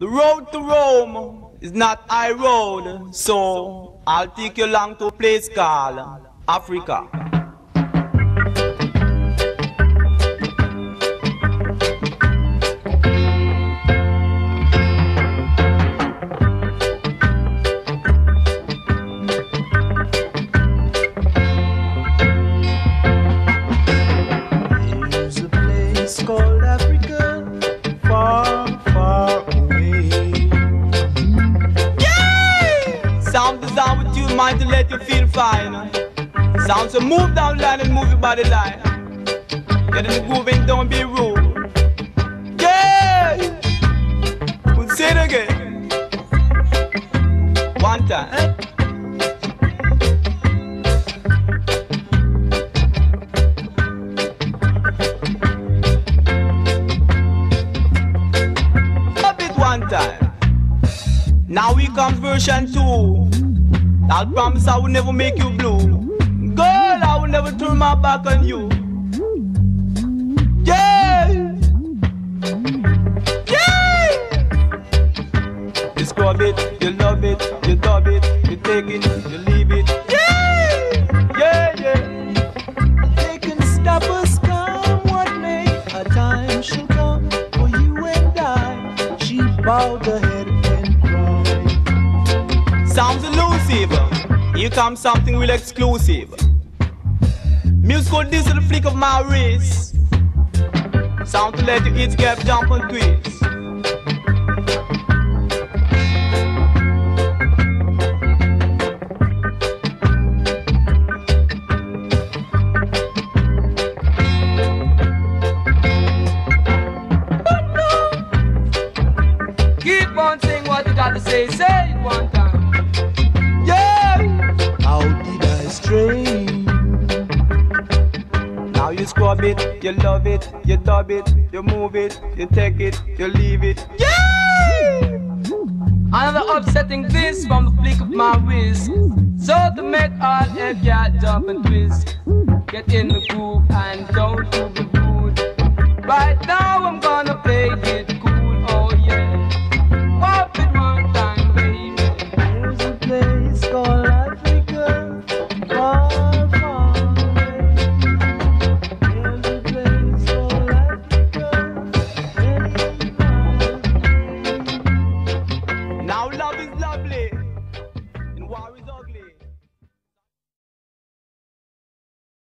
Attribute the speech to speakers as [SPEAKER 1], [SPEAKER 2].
[SPEAKER 1] The road to Rome is not high road, so I'll take you along to a place called Africa. Mind to let you feel fine. Sound so move down line and move your body line. Get in the groove and don't be rude. Yeah! We'll say it again. One time. one time. Now we come version 2. I'll promise I will never make you blue. Girl, I will never turn my back on you. Yeah! Yeah! Scrub it, you love it, you dub it, you take it, you leave it. Yeah! Yeah, yeah.
[SPEAKER 2] They stop us, come what may. A time shall come for you and I. She bowed her head
[SPEAKER 1] Here comes something real exclusive. Musical this is the flick of my wrist. Sound to let you eat, get jump and twist.
[SPEAKER 3] Keep on saying what you got to say, say it one time.
[SPEAKER 1] Scrub it, you love it, you dub it, you move it, you take it, you leave it.
[SPEAKER 3] Yeah! Another upsetting this from the flick of my wrist. So to make all a cat jump and twist, get in the groove and don't do the rude. Right now.